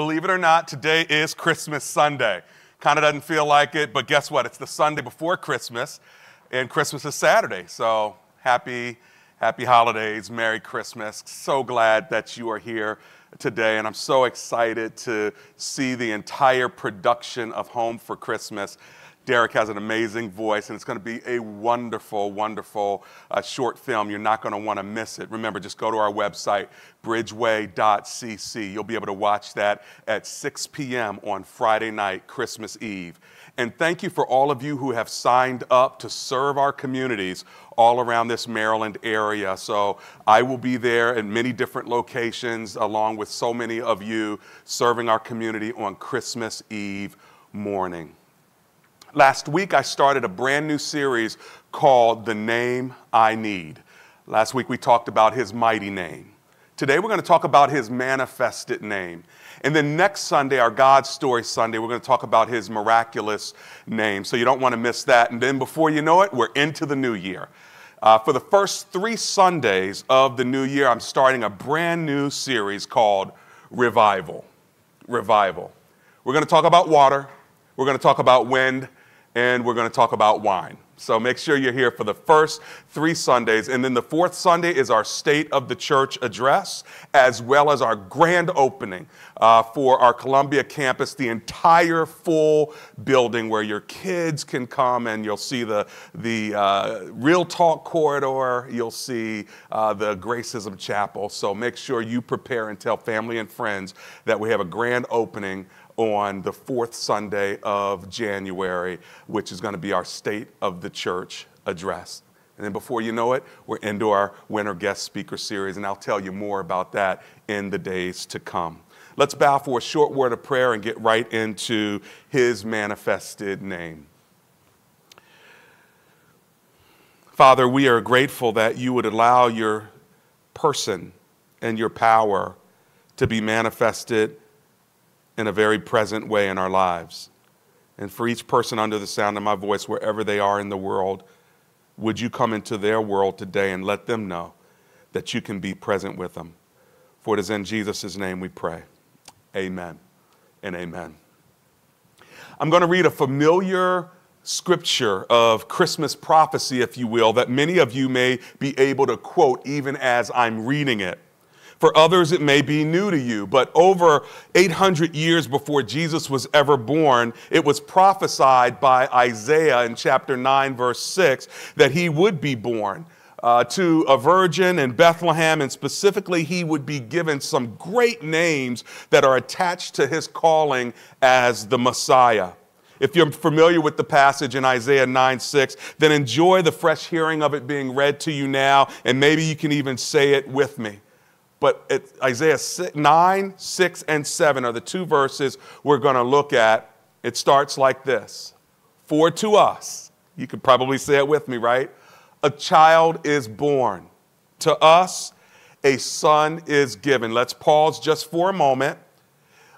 Believe it or not, today is Christmas Sunday. Kind of doesn't feel like it, but guess what? It's the Sunday before Christmas, and Christmas is Saturday. So happy, happy holidays, Merry Christmas. So glad that you are here today, and I'm so excited to see the entire production of Home for Christmas. Derek has an amazing voice, and it's going to be a wonderful, wonderful uh, short film. You're not going to want to miss it. Remember, just go to our website, bridgeway.cc. You'll be able to watch that at 6 p.m. on Friday night, Christmas Eve. And thank you for all of you who have signed up to serve our communities all around this Maryland area. So I will be there in many different locations, along with so many of you serving our community on Christmas Eve morning. Last week, I started a brand new series called The Name I Need. Last week, we talked about his mighty name. Today, we're going to talk about his manifested name. And then next Sunday, our God Story Sunday, we're going to talk about his miraculous name. So you don't want to miss that. And then before you know it, we're into the new year. Uh, for the first three Sundays of the new year, I'm starting a brand new series called Revival. Revival. We're going to talk about water, we're going to talk about wind, and we're going to talk about wine. So make sure you're here for the first three Sundays. And then the fourth Sunday is our State of the Church address, as well as our grand opening uh, for our Columbia campus, the entire full building where your kids can come and you'll see the, the uh, Real Talk corridor, you'll see uh, the Gracism Chapel. So make sure you prepare and tell family and friends that we have a grand opening on the fourth Sunday of January, which is going to be our State of the Church address. And then before you know it, we're into our winter guest speaker series, and I'll tell you more about that in the days to come. Let's bow for a short word of prayer and get right into his manifested name. Father, we are grateful that you would allow your person and your power to be manifested in a very present way in our lives. And for each person under the sound of my voice, wherever they are in the world, would you come into their world today and let them know that you can be present with them? For it is in Jesus' name we pray. Amen and amen. I'm going to read a familiar scripture of Christmas prophecy, if you will, that many of you may be able to quote even as I'm reading it. For others, it may be new to you, but over 800 years before Jesus was ever born, it was prophesied by Isaiah in chapter 9, verse 6, that he would be born. Uh, to a virgin in Bethlehem, and specifically, he would be given some great names that are attached to his calling as the Messiah. If you're familiar with the passage in Isaiah 9 6, then enjoy the fresh hearing of it being read to you now, and maybe you can even say it with me. But Isaiah 9, 6, and 7 are the two verses we're going to look at. It starts like this For to us, you could probably say it with me, right? A child is born. To us, a son is given. Let's pause just for a moment.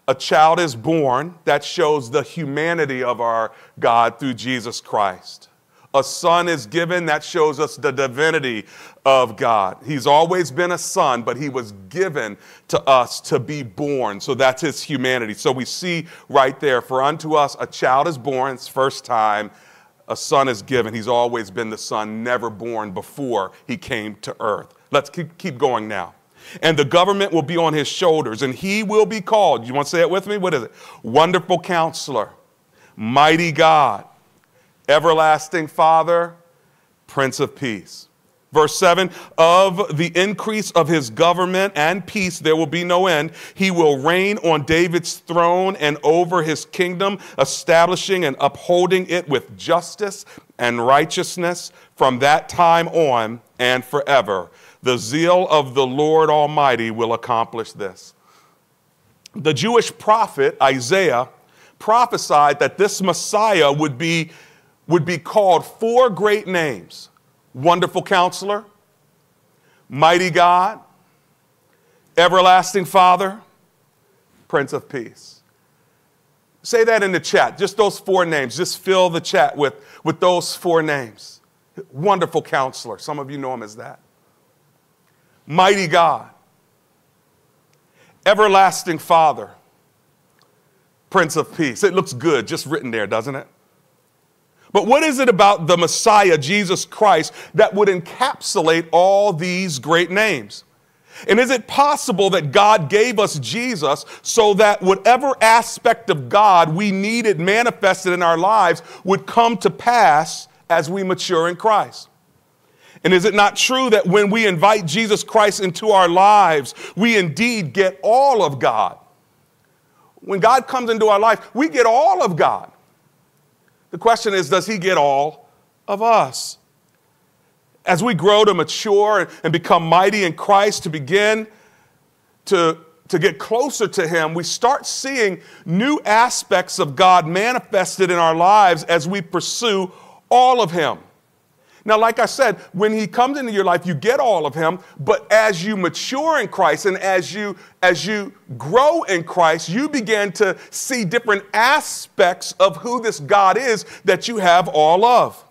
A child is born. That shows the humanity of our God through Jesus Christ. A son is given. That shows us the divinity of God. He's always been a son, but he was given to us to be born. So that's his humanity. So we see right there, for unto us a child is born, it's first time. A son is given. He's always been the son, never born before he came to earth. Let's keep, keep going now. And the government will be on his shoulders, and he will be called. You want to say it with me? What is it? Wonderful counselor, mighty God everlasting Father, Prince of Peace. Verse 7 Of the increase of his government and peace there will be no end. He will reign on David's throne and over his kingdom, establishing and upholding it with justice and righteousness from that time on and forever. The zeal of the Lord Almighty will accomplish this. The Jewish prophet Isaiah prophesied that this Messiah would be would be called four great names Wonderful Counselor, Mighty God, Everlasting Father, Prince of Peace. Say that in the chat, just those four names. Just fill the chat with, with those four names. Wonderful Counselor, some of you know him as that. Mighty God, Everlasting Father, Prince of Peace. It looks good just written there, doesn't it? But what is it about the Messiah, Jesus Christ, that would encapsulate all these great names? And is it possible that God gave us Jesus so that whatever aspect of God we needed manifested in our lives would come to pass as we mature in Christ? And is it not true that when we invite Jesus Christ into our lives, we indeed get all of God? When God comes into our life, we get all of God. The question is, does He get all of us? As we grow to mature and become mighty in Christ, to begin to, to get closer to Him, we start seeing new aspects of God manifested in our lives as we pursue all of Him. Now, like I said, when he comes into your life, you get all of him, but as you mature in Christ and as you as you grow in Christ, you begin to see different aspects of who this God is that you have all of.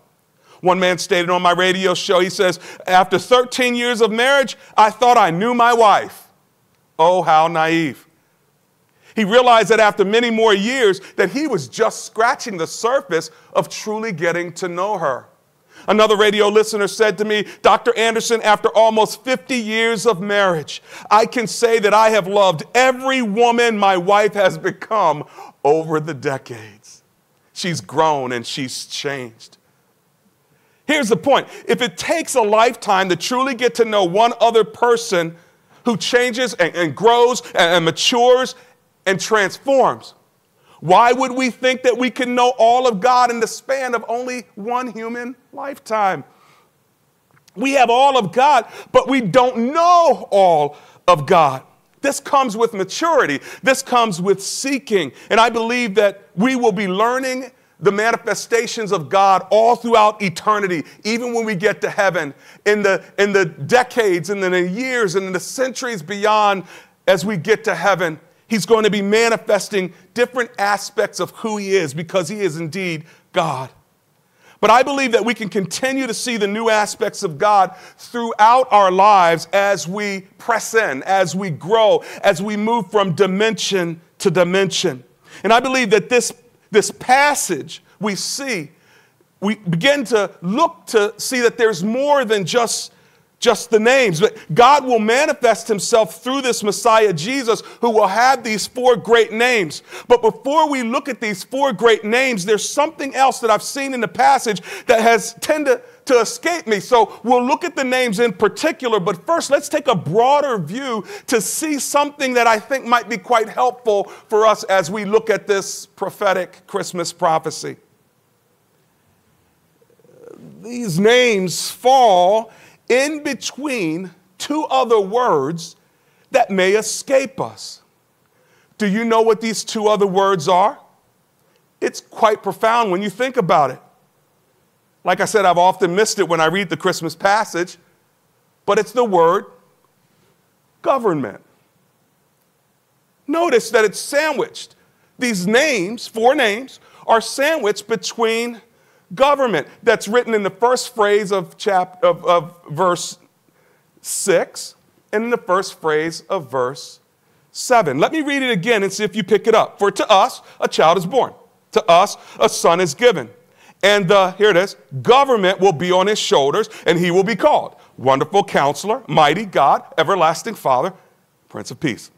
One man stated on my radio show, he says, After 13 years of marriage, I thought I knew my wife. Oh, how naive. He realized that after many more years that he was just scratching the surface of truly getting to know her. Another radio listener said to me, Dr. Anderson, after almost 50 years of marriage, I can say that I have loved every woman my wife has become over the decades. She's grown and she's changed. Here's the point if it takes a lifetime to truly get to know one other person who changes and, and grows and, and matures and transforms, why would we think that we can know all of God in the span of only one human lifetime? We have all of God, but we don't know all of God. This comes with maturity. This comes with seeking. And I believe that we will be learning the manifestations of God all throughout eternity, even when we get to heaven, in the, in the decades and in the years and in the centuries beyond as we get to heaven. He's going to be manifesting different aspects of who he is because he is indeed God. But I believe that we can continue to see the new aspects of God throughout our lives as we press in, as we grow, as we move from dimension to dimension. And I believe that this, this passage we see, we begin to look to see that there's more than just just the names, but God will manifest himself through this Messiah Jesus who will have these four great names. But before we look at these four great names, there's something else that I've seen in the passage that has tended to escape me. So we'll look at the names in particular, but first let's take a broader view to see something that I think might be quite helpful for us as we look at this prophetic Christmas prophecy. These names fall in between two other words that may escape us. Do you know what these two other words are? It's quite profound when you think about it. Like I said, I've often missed it when I read the Christmas passage, but it's the word government. Notice that it's sandwiched. These names, four names, are sandwiched between government that's written in the first phrase of, chap- of, of verse 6 and in the first phrase of verse 7. Let me read it again and see if you pick it up. For to us a child is born, to us a son is given. And the, here it is, government will be on his shoulders, and he will be called Wonderful Counselor, Mighty God, Everlasting Father, Prince of Peace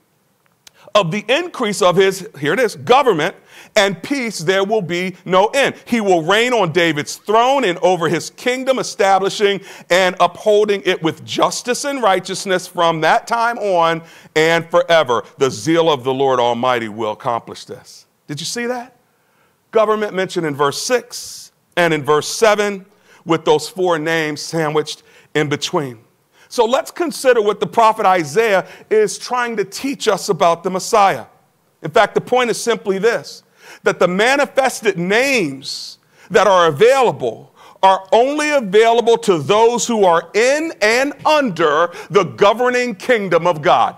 of the increase of his, here it is, government and peace, there will be no end. He will reign on David's throne and over his kingdom, establishing and upholding it with justice and righteousness from that time on and forever. The zeal of the Lord Almighty will accomplish this. Did you see that? Government mentioned in verse 6 and in verse 7 with those four names sandwiched in between. So let's consider what the prophet Isaiah is trying to teach us about the Messiah. In fact, the point is simply this that the manifested names that are available are only available to those who are in and under the governing kingdom of God.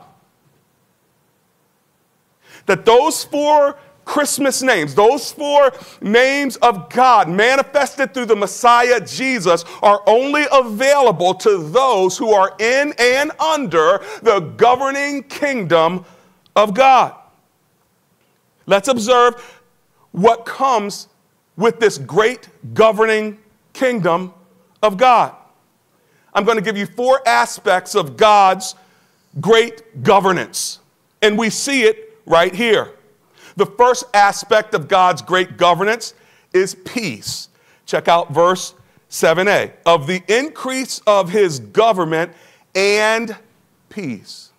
That those four Christmas names, those four names of God manifested through the Messiah Jesus, are only available to those who are in and under the governing kingdom of God. Let's observe what comes with this great governing kingdom of God. I'm going to give you four aspects of God's great governance, and we see it right here. The first aspect of God's great governance is peace. Check out verse 7a of the increase of his government and peace.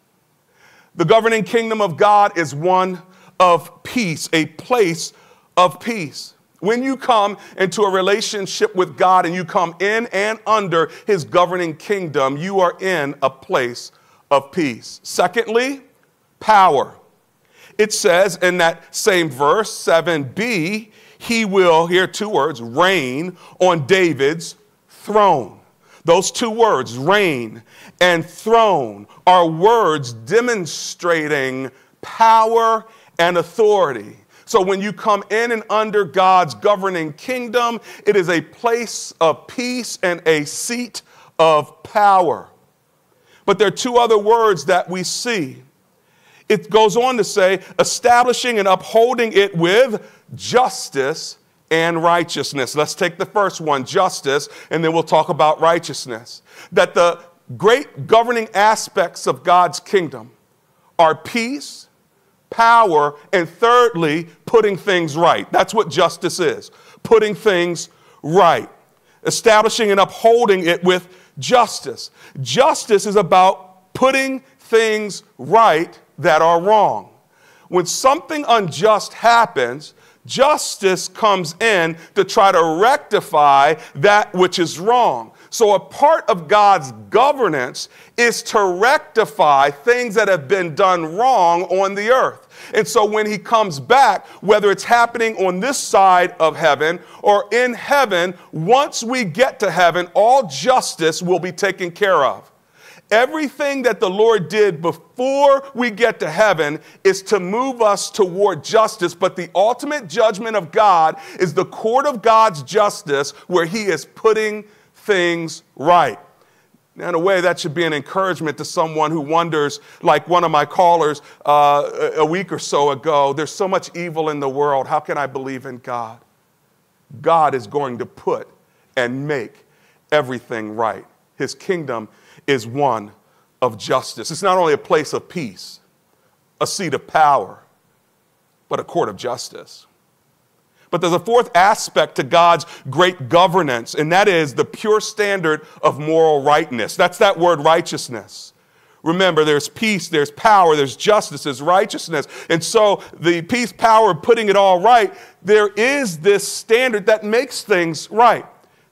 The governing kingdom of God is one of peace, a place of peace. When you come into a relationship with God and you come in and under his governing kingdom, you are in a place of peace. Secondly, power. It says in that same verse, 7b, he will, here two words, reign on David's throne. Those two words, reign and throne, are words demonstrating power and authority. So when you come in and under God's governing kingdom, it is a place of peace and a seat of power. But there are two other words that we see. It goes on to say, establishing and upholding it with justice and righteousness. Let's take the first one, justice, and then we'll talk about righteousness. That the great governing aspects of God's kingdom are peace, power, and thirdly, putting things right. That's what justice is putting things right, establishing and upholding it with justice. Justice is about putting things right that are wrong. When something unjust happens, justice comes in to try to rectify that which is wrong. So, a part of God's governance is to rectify things that have been done wrong on the earth. And so, when He comes back, whether it's happening on this side of heaven or in heaven, once we get to heaven, all justice will be taken care of. Everything that the Lord did before we get to heaven is to move us toward justice, but the ultimate judgment of God is the court of God's justice where He is putting things right. In a way, that should be an encouragement to someone who wonders, like one of my callers uh, a week or so ago, there's so much evil in the world. How can I believe in God? God is going to put and make everything right. His kingdom is one of justice. It's not only a place of peace, a seat of power, but a court of justice. But there's a fourth aspect to God's great governance, and that is the pure standard of moral rightness. That's that word righteousness. Remember, there's peace, there's power, there's justice, there's righteousness. And so, the peace, power, putting it all right, there is this standard that makes things right.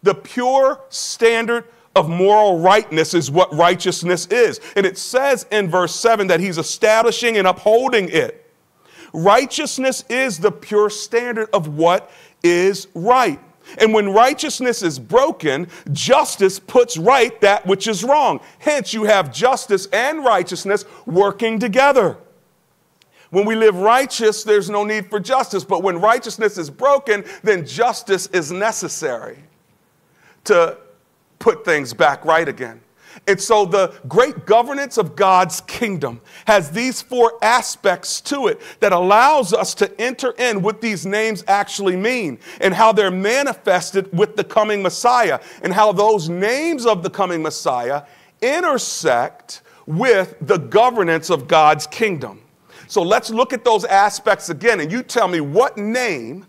The pure standard of moral rightness is what righteousness is. And it says in verse 7 that he's establishing and upholding it. Righteousness is the pure standard of what is right. And when righteousness is broken, justice puts right that which is wrong. Hence, you have justice and righteousness working together. When we live righteous, there's no need for justice. But when righteousness is broken, then justice is necessary to put things back right again. And so the great governance of God's kingdom has these four aspects to it that allows us to enter in what these names actually mean and how they're manifested with the coming Messiah and how those names of the coming Messiah intersect with the governance of God's kingdom. So let's look at those aspects again and you tell me what name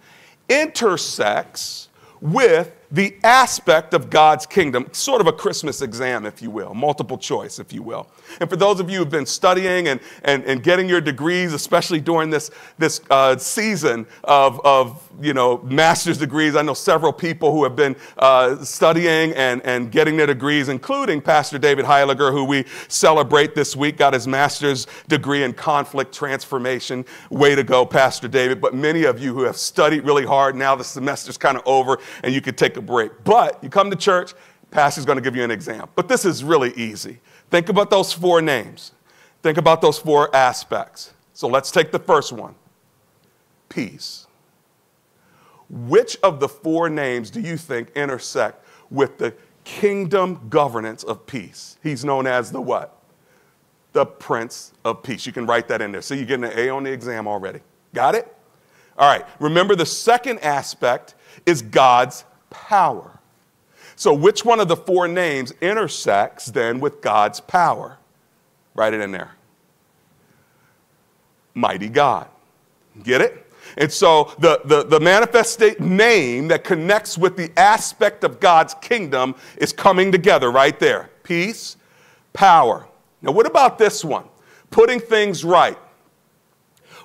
intersects with the aspect of God's kingdom, sort of a Christmas exam, if you will, multiple choice, if you will. And for those of you who've been studying and, and, and getting your degrees, especially during this, this uh, season of, of you know, master's degrees, I know several people who have been uh, studying and, and getting their degrees, including Pastor David Heiliger, who we celebrate this week, got his master's degree in conflict transformation. Way to go, Pastor David. But many of you who have studied really hard, now the semester's kind of over and you could take a break. But you come to church, pastor's going to give you an exam. But this is really easy. Think about those four names. Think about those four aspects. So let's take the first one peace. Which of the four names do you think intersect with the kingdom governance of peace? He's known as the what? The Prince of Peace. You can write that in there. So you're getting an A on the exam already. Got it? All right, remember the second aspect is God's power. So, which one of the four names intersects then with God's power? Write it in there. Mighty God. Get it? And so the, the, the manifest name that connects with the aspect of God's kingdom is coming together right there peace, power. Now, what about this one? Putting things right.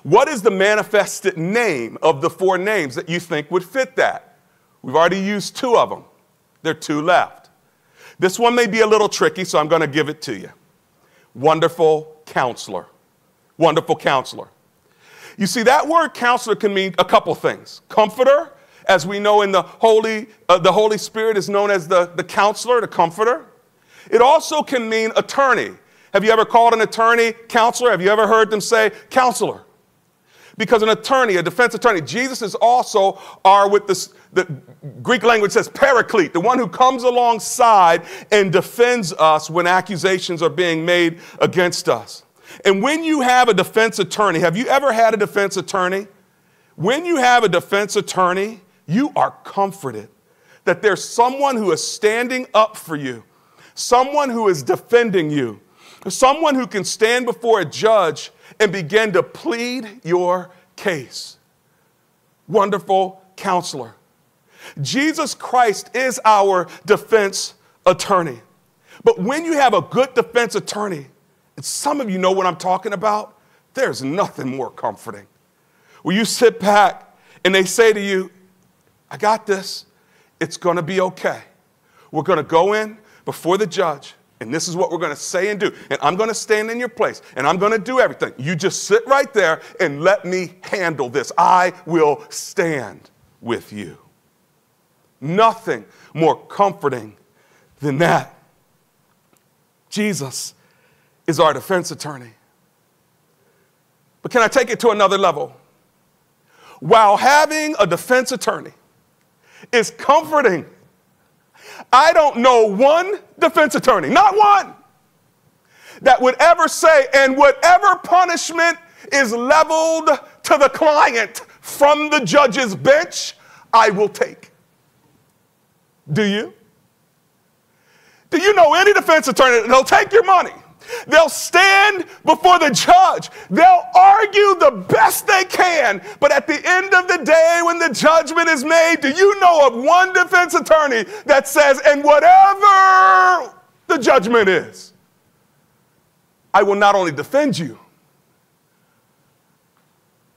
What is the manifested name of the four names that you think would fit that? We've already used two of them. There are two left. This one may be a little tricky, so I'm going to give it to you. Wonderful counselor. Wonderful counselor. You see, that word counselor can mean a couple things. Comforter, as we know in the Holy, uh, the Holy Spirit is known as the, the counselor, the comforter. It also can mean attorney. Have you ever called an attorney counselor? Have you ever heard them say counselor? Because an attorney, a defense attorney, Jesus is also our with this, the Greek language says paraclete, the one who comes alongside and defends us when accusations are being made against us. And when you have a defense attorney, have you ever had a defense attorney? When you have a defense attorney, you are comforted that there's someone who is standing up for you, someone who is defending you, someone who can stand before a judge and begin to plead your case. Wonderful counselor. Jesus Christ is our defense attorney. But when you have a good defense attorney, some of you know what I'm talking about, there's nothing more comforting. When you sit back and they say to you, I got this, it's gonna be okay. We're gonna go in before the judge, and this is what we're gonna say and do. And I'm gonna stand in your place, and I'm gonna do everything. You just sit right there and let me handle this. I will stand with you. Nothing more comforting than that. Jesus is our defense attorney. But can I take it to another level? While having a defense attorney is comforting, I don't know one defense attorney, not one, that would ever say, and whatever punishment is leveled to the client from the judge's bench, I will take. Do you? Do you know any defense attorney that'll take your money? They'll stand before the judge. They'll argue the best they can. But at the end of the day, when the judgment is made, do you know of one defense attorney that says, and whatever the judgment is, I will not only defend you,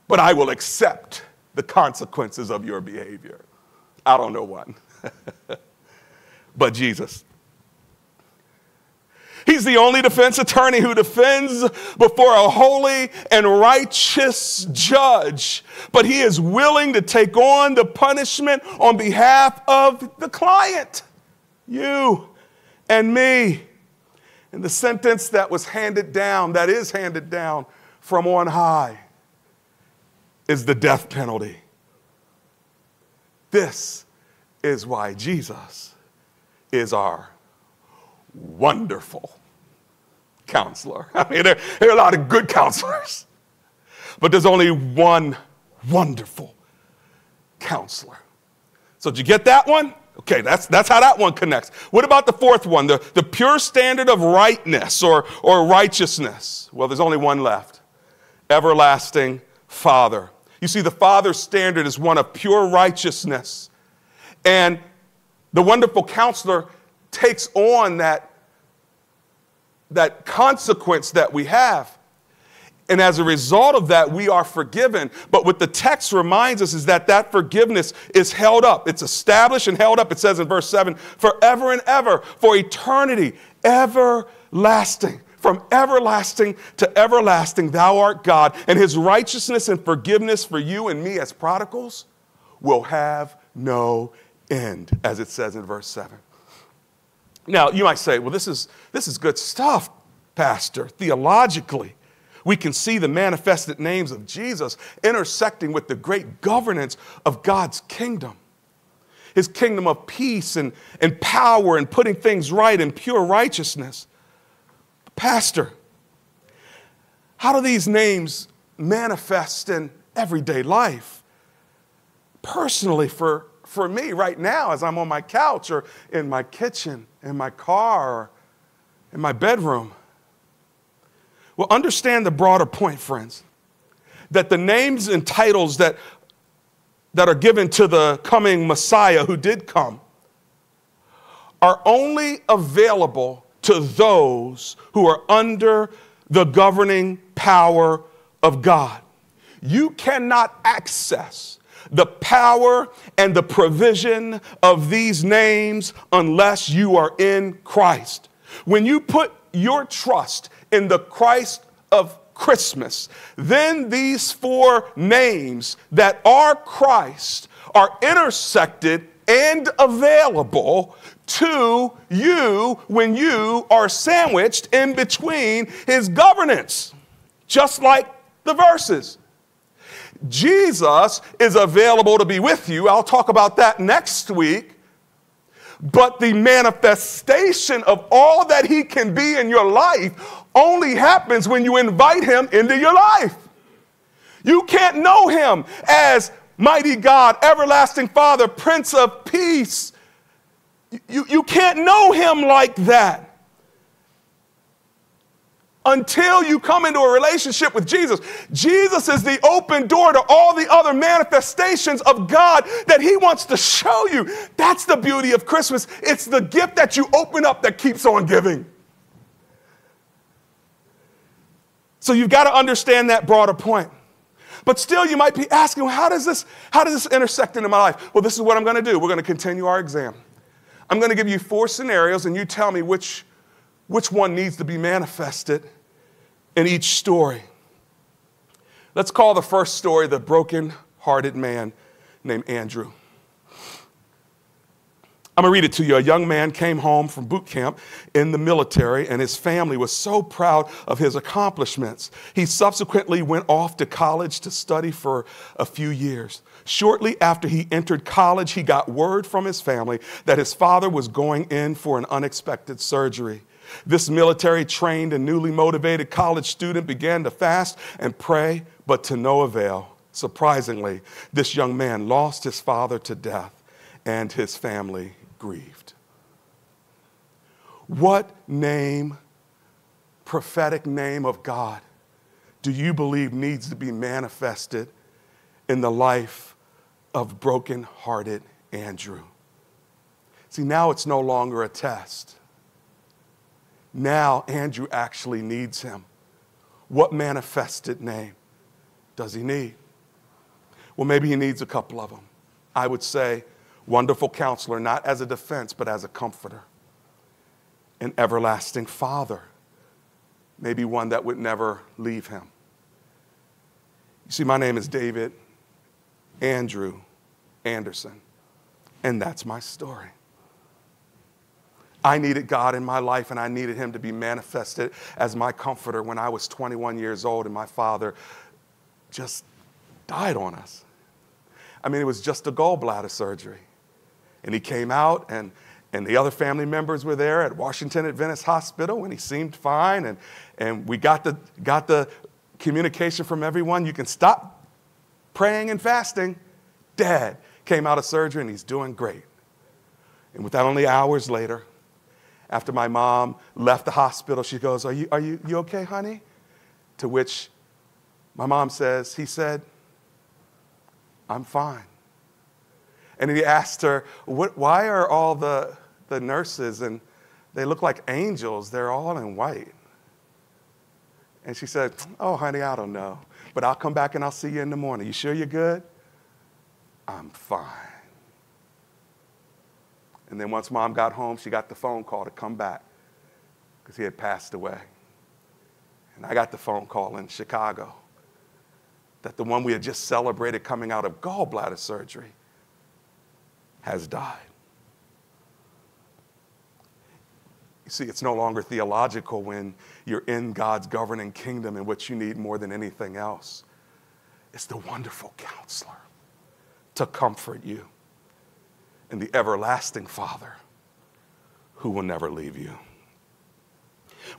but I will accept the consequences of your behavior? I don't know one. but Jesus. He's the only defense attorney who defends before a holy and righteous judge, but he is willing to take on the punishment on behalf of the client, you and me. And the sentence that was handed down, that is handed down from on high, is the death penalty. This is why Jesus is our wonderful counselor. I mean, there, there, are a lot of good counselors, but there's only one wonderful counselor. So, did you get that one? Okay, that's, that's how that one connects. What about the fourth one, the, the pure standard of rightness or, or righteousness? Well, there's only one left everlasting Father. You see, the Father's standard is one of pure righteousness. And the wonderful counselor takes on that, that consequence that we have. And as a result of that, we are forgiven. But what the text reminds us is that that forgiveness is held up. It's established and held up. It says in verse 7 forever and ever, for eternity, everlasting. From everlasting to everlasting, thou art God, and his righteousness and forgiveness for you and me as prodigals will have no end, as it says in verse 7. Now, you might say, well, this is, this is good stuff, Pastor, theologically. We can see the manifested names of Jesus intersecting with the great governance of God's kingdom. His kingdom of peace and, and power and putting things right and pure righteousness. Pastor, how do these names manifest in everyday life? personally for, for me right now as I'm on my couch or in my kitchen, in my car, in my bedroom. Well, understand the broader point, friends, that the names and titles that, that are given to the coming Messiah who did come are only available to those who are under the governing power of God. You cannot access the power and the provision of these names unless you are in Christ. When you put your trust in the Christ of Christmas, then these four names that are Christ are intersected and available to you when you are sandwiched in between his governance, just like the verses. Jesus is available to be with you. I'll talk about that next week. But the manifestation of all that he can be in your life only happens when you invite him into your life. You can't know him as mighty God, everlasting Father, Prince of Peace. You, you can't know him like that until you come into a relationship with Jesus. Jesus is the open door to all the other manifestations of God that He wants to show you. That's the beauty of Christmas. It's the gift that you open up that keeps on giving. So you've got to understand that broader point. But still, you might be asking, well, how does this, how does this intersect into my life? Well, this is what I'm going to do. We're going to continue our exam. I'm going to give you four scenarios, and you tell me which, which one needs to be manifested in each story. Let's call the first story the broken hearted man named Andrew. I'm gonna read it to you. A young man came home from boot camp in the military, and his family was so proud of his accomplishments. He subsequently went off to college to study for a few years. Shortly after he entered college, he got word from his family that his father was going in for an unexpected surgery. This military trained and newly motivated college student began to fast and pray, but to no avail. Surprisingly, this young man lost his father to death and his family grieved. What name, prophetic name of God, do you believe needs to be manifested in the life of broken-hearted Andrew? See, now it's no longer a test. Now Andrew actually needs him. What manifested name does he need? Well, maybe he needs a couple of them. I would say, wonderful counselor, not as a defense, but as a comforter. An everlasting father, maybe one that would never leave him. You see, my name is David Andrew Anderson, and that's my story. I needed God in my life and I needed Him to be manifested as my comforter when I was 21 years old and my father just died on us. I mean, it was just a gallbladder surgery. And he came out, and, and the other family members were there at Washington Adventist Hospital, and he seemed fine. And, and we got the, got the communication from everyone you can stop praying and fasting. Dad came out of surgery, and he's doing great. And without only hours later, after my mom left the hospital, she goes, Are you, are you, you okay, honey? To which my mom says, He said, I'm fine. And he asked her, Why are all the, the nurses and they look like angels? They're all in white. And she said, Oh, honey, I don't know. But I'll come back and I'll see you in the morning. You sure you're good? I'm fine. And then once mom got home, she got the phone call to come back because he had passed away. And I got the phone call in Chicago that the one we had just celebrated coming out of gallbladder surgery has died. You see, it's no longer theological when you're in God's governing kingdom and what you need more than anything else is the wonderful counselor to comfort you and the everlasting Father who will never leave you.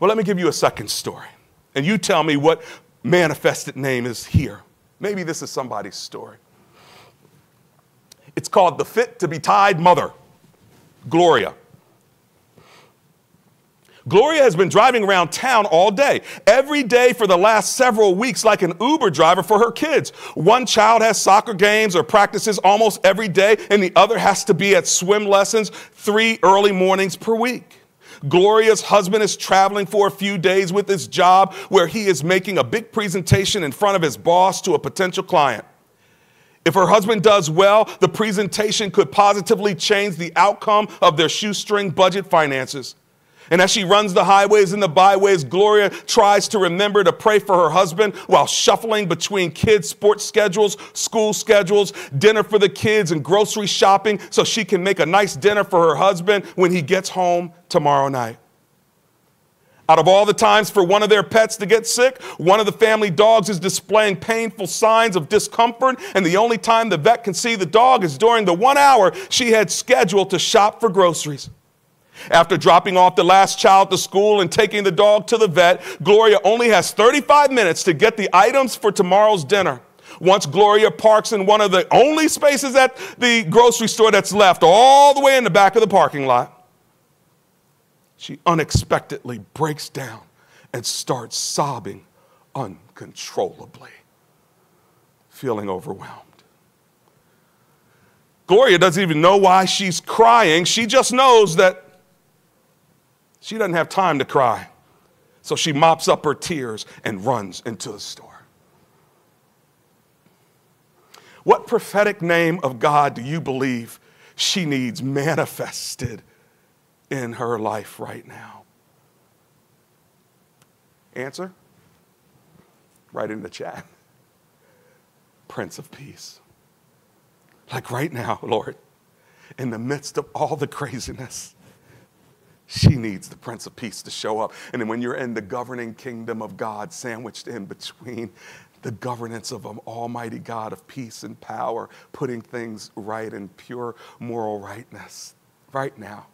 Well, let me give you a second story, and you tell me what manifested name is here. Maybe this is somebody's story. It's called the Fit to be Tied Mother, Gloria. Gloria has been driving around town all day, every day for the last several weeks, like an Uber driver for her kids. One child has soccer games or practices almost every day, and the other has to be at swim lessons three early mornings per week. Gloria's husband is traveling for a few days with his job where he is making a big presentation in front of his boss to a potential client. If her husband does well, the presentation could positively change the outcome of their shoestring budget finances. And as she runs the highways and the byways, Gloria tries to remember to pray for her husband while shuffling between kids' sports schedules, school schedules, dinner for the kids, and grocery shopping so she can make a nice dinner for her husband when he gets home tomorrow night. Out of all the times for one of their pets to get sick, one of the family dogs is displaying painful signs of discomfort, and the only time the vet can see the dog is during the one hour she had scheduled to shop for groceries. After dropping off the last child to school and taking the dog to the vet, Gloria only has 35 minutes to get the items for tomorrow's dinner. Once Gloria parks in one of the only spaces at the grocery store that's left, all the way in the back of the parking lot, she unexpectedly breaks down and starts sobbing uncontrollably, feeling overwhelmed. Gloria doesn't even know why she's crying. She just knows that she doesn't have time to cry. So she mops up her tears and runs into the store. What prophetic name of God do you believe she needs manifested in her life right now? Answer? Write in the chat. Prince of Peace. Like right now, Lord, in the midst of all the craziness, she needs the Prince of Peace to show up. And when you're in the governing kingdom of God, sandwiched in between the governance of an almighty God of peace and power, putting things right in pure moral rightness, right now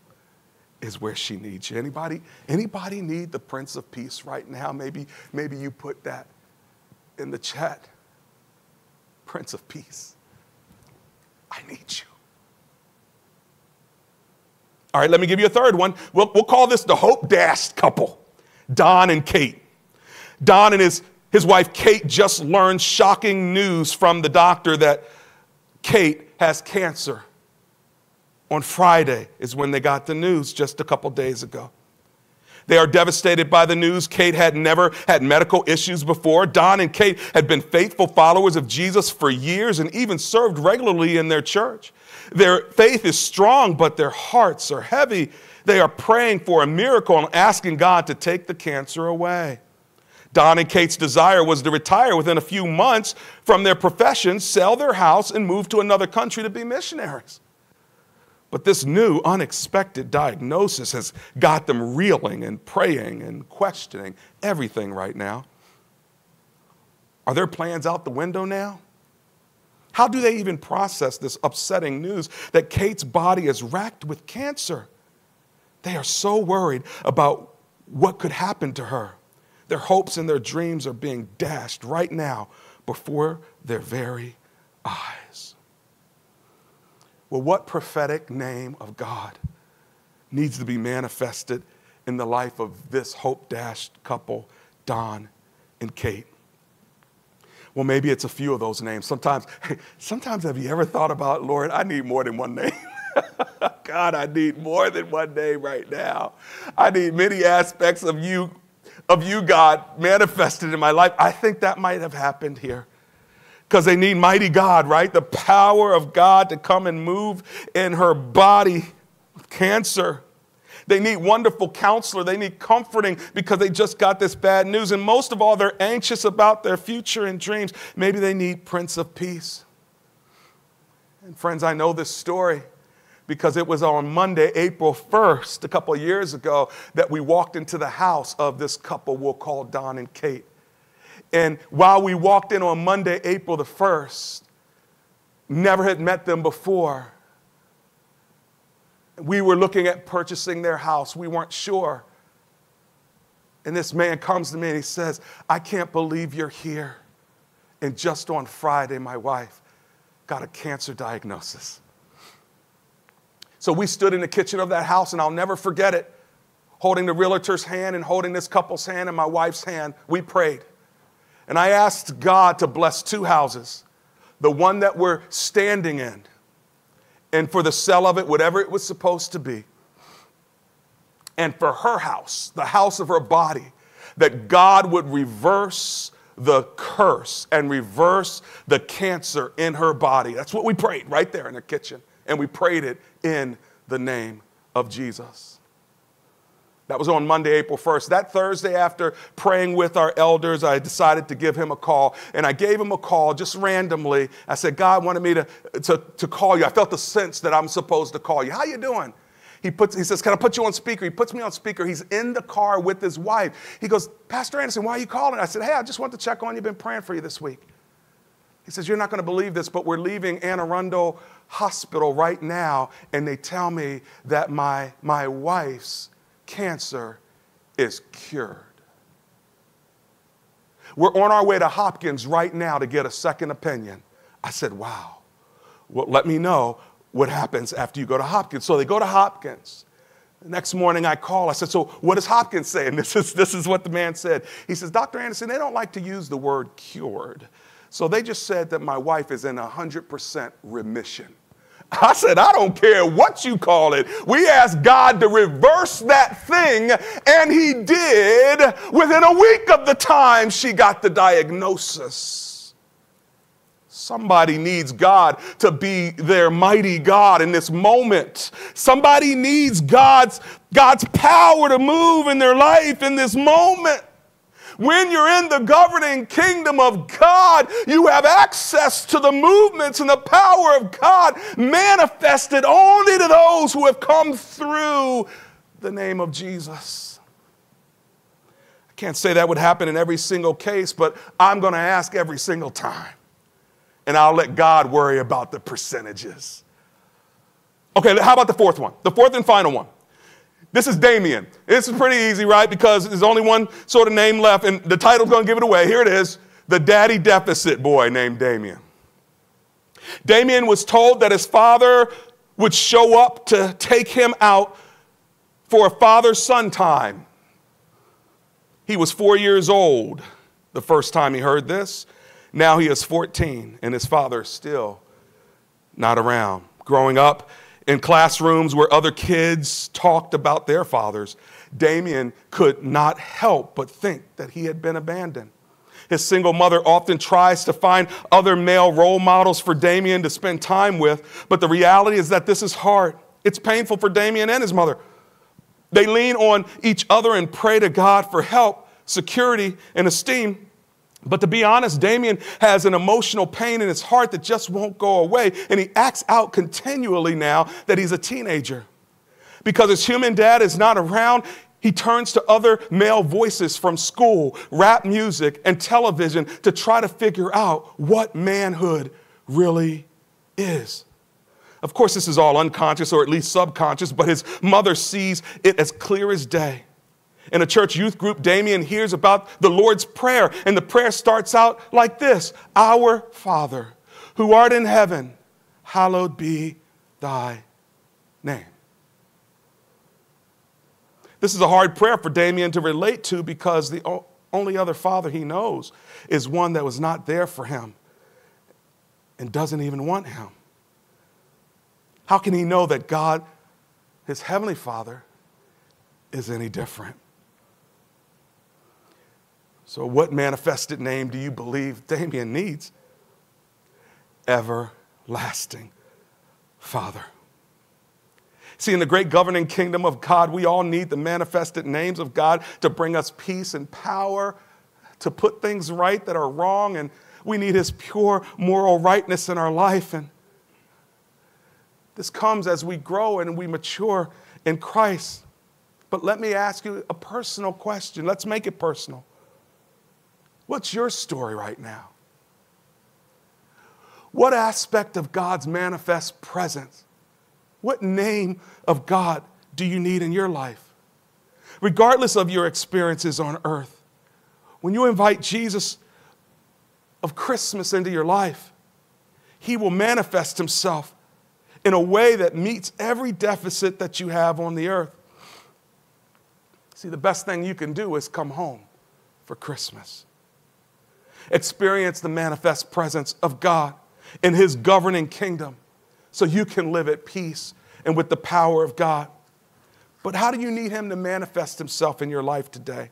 is where she needs you. Anybody, anybody need the Prince of Peace right now? Maybe, maybe you put that in the chat. Prince of Peace, I need you. All right, let me give you a third one. We'll, we'll call this the Hope Dashed couple, Don and Kate. Don and his, his wife Kate just learned shocking news from the doctor that Kate has cancer. On Friday is when they got the news just a couple days ago. They are devastated by the news. Kate had never had medical issues before. Don and Kate had been faithful followers of Jesus for years and even served regularly in their church. Their faith is strong, but their hearts are heavy. They are praying for a miracle and asking God to take the cancer away. Don and Kate's desire was to retire within a few months from their profession, sell their house, and move to another country to be missionaries. But this new, unexpected diagnosis has got them reeling and praying and questioning everything right now. Are their plans out the window now? How do they even process this upsetting news that Kate's body is racked with cancer? They are so worried about what could happen to her. Their hopes and their dreams are being dashed right now before their very eyes. Well, what prophetic name of God needs to be manifested in the life of this hope dashed couple, Don and Kate? Well, maybe it's a few of those names. Sometimes, sometimes have you ever thought about, Lord, I need more than one name? God, I need more than one name right now. I need many aspects of you, of you, God, manifested in my life. I think that might have happened here because they need mighty God, right? The power of God to come and move in her body with cancer. They need wonderful counselor. They need comforting because they just got this bad news. And most of all, they're anxious about their future and dreams. Maybe they need Prince of Peace. And friends, I know this story because it was on Monday, April 1st, a couple of years ago, that we walked into the house of this couple we'll call Don and Kate. And while we walked in on Monday, April the 1st, never had met them before. We were looking at purchasing their house. We weren't sure. And this man comes to me and he says, I can't believe you're here. And just on Friday, my wife got a cancer diagnosis. So we stood in the kitchen of that house, and I'll never forget it. Holding the realtor's hand and holding this couple's hand and my wife's hand, we prayed. And I asked God to bless two houses the one that we're standing in, and for the sale of it, whatever it was supposed to be. And for her house, the house of her body, that God would reverse the curse and reverse the cancer in her body. That's what we prayed right there in the kitchen. And we prayed it in the name of Jesus. That was on Monday, April 1st. That Thursday, after praying with our elders, I decided to give him a call. And I gave him a call just randomly. I said, God wanted me to, to, to call you. I felt the sense that I'm supposed to call you. How you doing? He, puts, he says, Can I put you on speaker? He puts me on speaker. He's in the car with his wife. He goes, Pastor Anderson, why are you calling? I said, Hey, I just want to check on you. Been praying for you this week. He says, You're not going to believe this, but we're leaving Anne Arundel Hospital right now, and they tell me that my, my wife's cancer is cured. We're on our way to Hopkins right now to get a second opinion. I said, Wow. Well, let me know what happens after you go to Hopkins. So they go to Hopkins. Next morning I call. I said, So what does Hopkins say? And this is, this is what the man said. He says, Dr. Anderson, they don't like to use the word cured. So they just said that my wife is in 100% remission. I said, I don't care what you call it. We asked God to reverse that thing, and He did within a week of the time she got the diagnosis. Somebody needs God to be their mighty God in this moment. Somebody needs God's, God's power to move in their life in this moment. When you're in the governing kingdom of God, you have access to the movements and the power of God manifested only to those who have come through the name of Jesus. I can't say that would happen in every single case, but I'm going to ask every single time. And I'll let God worry about the percentages. Okay, how about the fourth one? The fourth and final one. This is Damien. This is pretty easy, right? Because there's only one sort of name left, and the title's going to give it away. Here it is The Daddy Deficit Boy named Damien. Damien was told that his father would show up to take him out for a father son time. He was four years old the first time he heard this. Now he is 14, and his father is still not around. Growing up, in classrooms where other kids talked about their fathers, Damien could not help but think that he had been abandoned. His single mother often tries to find other male role models for Damien to spend time with, but the reality is that this is hard. It's painful for Damien and his mother. They lean on each other and pray to God for help, security, and esteem. But to be honest, Damien has an emotional pain in his heart that just won't go away. And he acts out continually now that he's a teenager. Because his human dad is not around, he turns to other male voices from school, rap music, and television to try to figure out what manhood really is. Of course, this is all unconscious or at least subconscious, but his mother sees it as clear as day. In a church youth group, Damien hears about the Lord's Prayer, and the prayer starts out like this Our Father, who art in heaven, hallowed be thy name. This is a hard prayer for Damien to relate to because the only other father he knows is one that was not there for him and doesn't even want him. How can he know that God, his heavenly father, is any different? So, what manifested name do you believe Damien needs? Everlasting Father. See, in the great governing kingdom of God, we all need the manifested names of God to bring us peace and power, to put things right that are wrong, and we need His pure moral rightness in our life. And this comes as we grow and we mature in Christ. But let me ask you a personal question. Let's make it personal. What's your story right now? What aspect of God's manifest presence, what name of God do you need in your life? Regardless of your experiences on earth, when you invite Jesus of Christmas into your life, he will manifest himself in a way that meets every deficit that you have on the earth. See, the best thing you can do is come home for Christmas. Experience the manifest presence of God in His governing kingdom so you can live at peace and with the power of God. But how do you need Him to manifest Himself in your life today?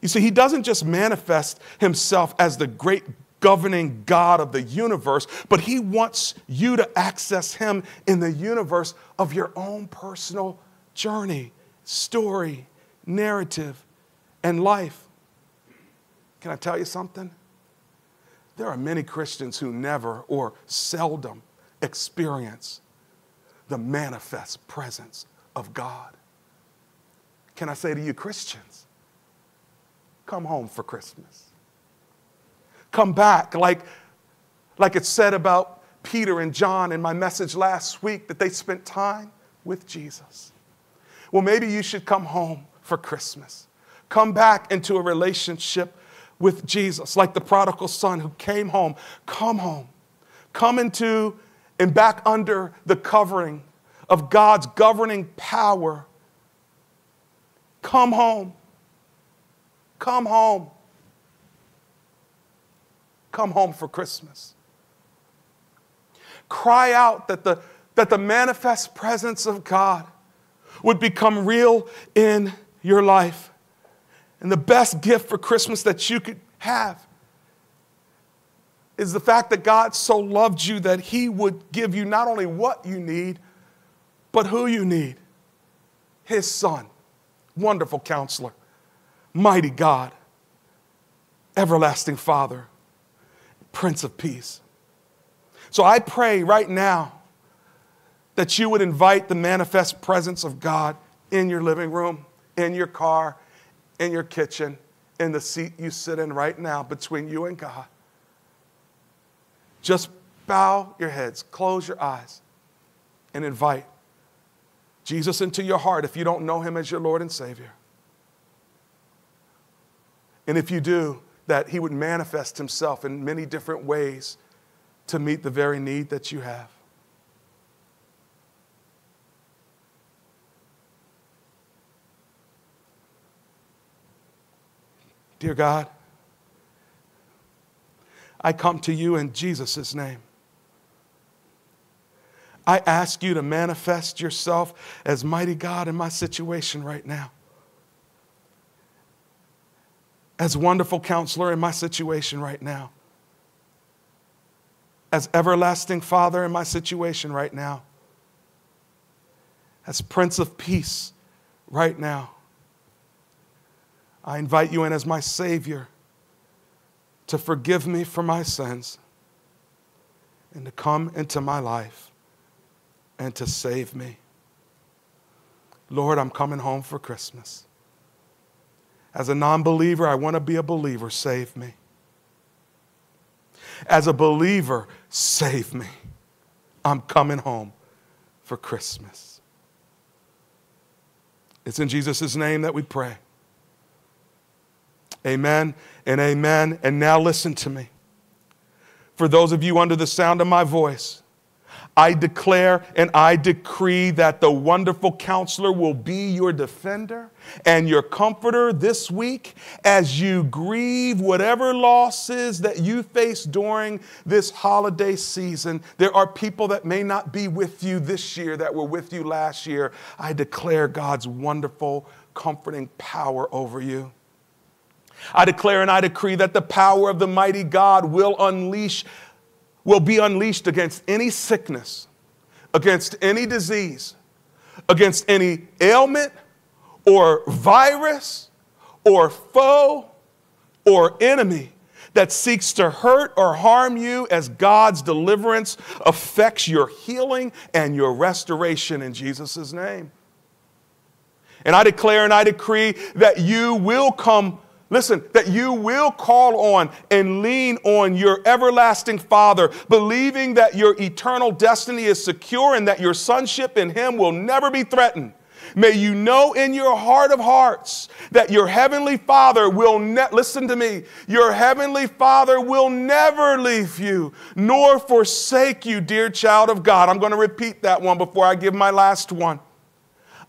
You see, He doesn't just manifest Himself as the great governing God of the universe, but He wants you to access Him in the universe of your own personal journey, story, narrative, and life. Can I tell you something? There are many Christians who never or seldom experience the manifest presence of God. Can I say to you, Christians, come home for Christmas. Come back, like, like it said about Peter and John in my message last week, that they spent time with Jesus. Well, maybe you should come home for Christmas. Come back into a relationship with Jesus, like the prodigal son who came home. Come home. Come into and back under the covering of God's governing power. Come home. Come home. Come home for Christmas. Cry out that the, that the manifest presence of God would become real in your life. And the best gift for Christmas that you could have is the fact that God so loved you that He would give you not only what you need, but who you need His Son, wonderful counselor, mighty God, everlasting Father, Prince of Peace. So I pray right now that you would invite the manifest presence of God in your living room, in your car, in your kitchen, in the seat you sit in right now between you and God. Just bow your heads, close your eyes, and invite Jesus into your heart if you don't know him as your Lord and Savior. And if you do, that he would manifest himself in many different ways to meet the very need that you have. Dear God, I come to you in Jesus' name. I ask you to manifest yourself as mighty God in my situation right now. As wonderful counselor in my situation right now. As everlasting Father in my situation right now. As Prince of Peace right now. I invite you in as my Savior to forgive me for my sins and to come into my life and to save me. Lord, I'm coming home for Christmas. As a non believer, I want to be a believer. Save me. As a believer, save me. I'm coming home for Christmas. It's in Jesus' name that we pray. Amen and amen. And now listen to me. For those of you under the sound of my voice, I declare and I decree that the wonderful counselor will be your defender and your comforter this week as you grieve whatever losses that you face during this holiday season. There are people that may not be with you this year that were with you last year. I declare God's wonderful, comforting power over you. I declare and I decree that the power of the mighty God will unleash, will be unleashed against any sickness, against any disease, against any ailment or virus or foe or enemy that seeks to hurt or harm you as God's deliverance affects your healing and your restoration in Jesus' name. And I declare and I decree that you will come Listen, that you will call on and lean on your everlasting Father, believing that your eternal destiny is secure and that your sonship in Him will never be threatened. May you know in your heart of hearts that your heavenly Father will ne- listen to me. Your heavenly Father will never leave you nor forsake you, dear child of God. I'm going to repeat that one before I give my last one.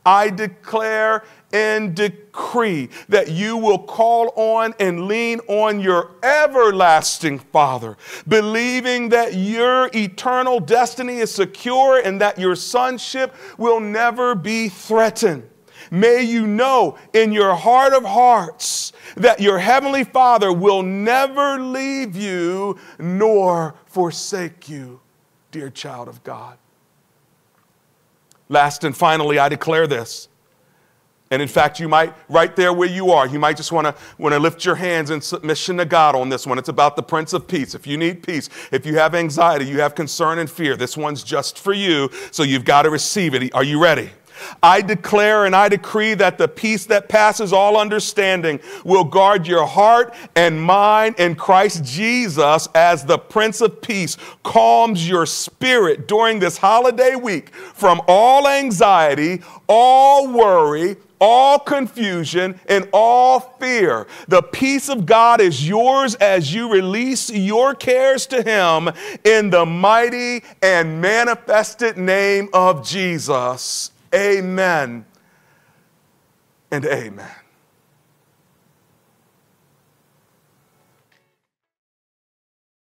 I declare and decree that you will call on and lean on your everlasting Father, believing that your eternal destiny is secure and that your sonship will never be threatened. May you know in your heart of hearts that your heavenly Father will never leave you nor forsake you, dear child of God. Last and finally, I declare this. And in fact, you might, right there where you are, you might just want to want to lift your hands in submission to God on this one. It's about the Prince of Peace. If you need peace, if you have anxiety, you have concern and fear, this one's just for you. So you've got to receive it. Are you ready? I declare and I decree that the peace that passes all understanding will guard your heart and mind in Christ Jesus as the Prince of Peace calms your spirit during this holiday week from all anxiety, all worry, all confusion and all fear. The peace of God is yours as you release your cares to Him in the mighty and manifested name of Jesus. Amen and amen.